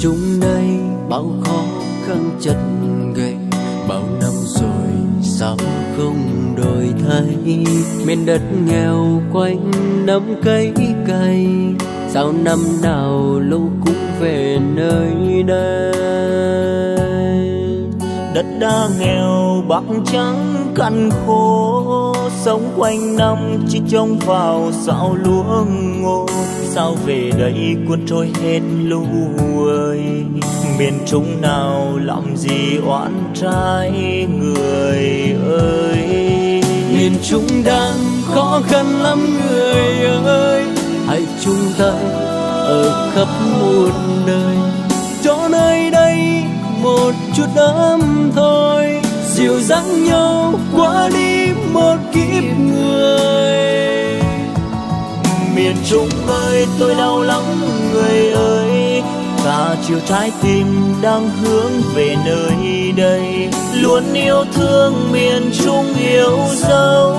chung đây bao khó khăn chất gầy, bao năm rồi sao không đổi thay. Miền đất nghèo quanh năm cây cày, sao năm nào lâu cũng về nơi đây? Đất đã nghèo bạc trắng cằn khô sống quanh năm chỉ trông vào sao lúa ngô. Sao về đây cuốn trôi hết lũ ơi? Miền trung nào làm gì oan trai người ơi? Miền trung đang khó khăn lắm người ơi. Hãy chung tay ở khắp muôn nơi. Cho nơi đây một chút ấm thôi dịu dàng nhau qua đi một kiếp người. Miền trung ơi, tôi đau lắm người ơi. Cả chiều trái tim đang hướng về nơi đây. Luôn yêu thương miền trung yêu dấu.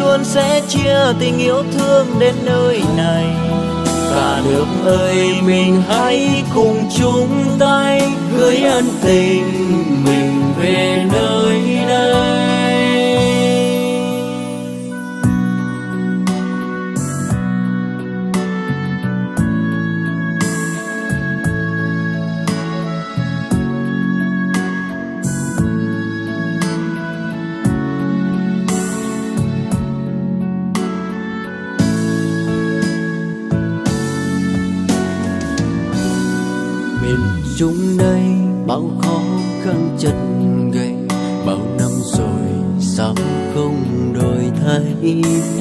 Luôn sẽ chia tình yêu thương đến nơi này cả nước ơi, mình hãy cùng chung tay gửi ân tình mình về nơi đây. Miền trung đây, bao khó khăn chất gầy, bao năm rồi sao không đổi thay.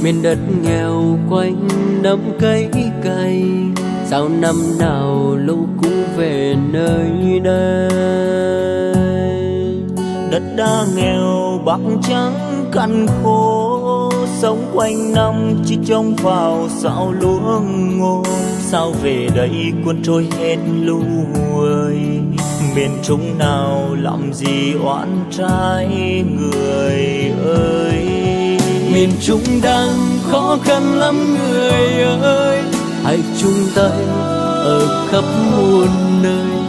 Miền đất nghèo quanh năm cây cày, sao năm nào lâu cũng về nơi đây? Đất đã nghèo bạc trắng cằn khô, sống quanh năm chỉ trông vào sao lúa ngô sao về đây cuốn trôi hết lũ người miền trung nào làm gì oan trai người ơi? Miền trung đang khó khăn lắm người ơi. Hãy chung tay ở khắp muôn nơi.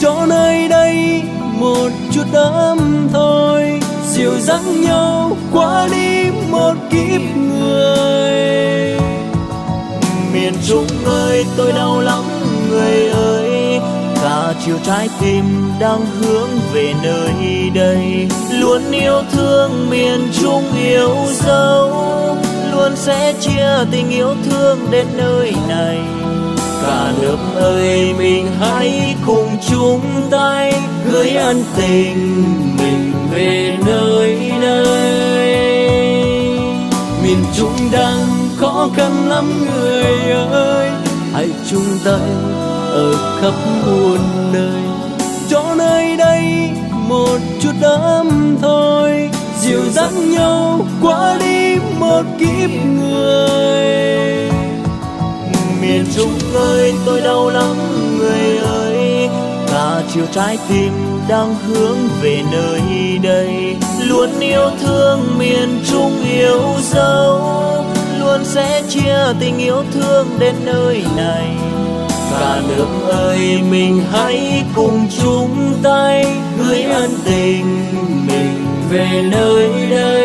Cho nơi đây một chút ấm thôi. Dịu dàng nhau qua đi một kiếp người miền trung ơi, tôi đau lắm, người ơi. Cả chiều trái tim đang hướng về nơi đây. Luôn yêu thương miền trung yêu dấu, luôn sẽ chia tình yêu thương đến nơi này. Cả nước ơi, mình hãy cùng chung tay gửi ân tình mình về nơi đây. Miền trung đang khó khăn lắm người ơi. Hãy chung tay ở khắp muôn nơi. Cho nơi đây một chút ấm thôi. Dịu dàng nhau qua đi một kiếp người. Miền trung ơi, tôi đau lắm người ơi. Cả chiều trái tim đang hướng về nơi đây. Luôn yêu thương miền trung yêu dấu luôn sẽ chia tình yêu thương đến nơi này. Cả nước ơi, mình hãy cùng chung tay gửi ân tình mình về nơi đây.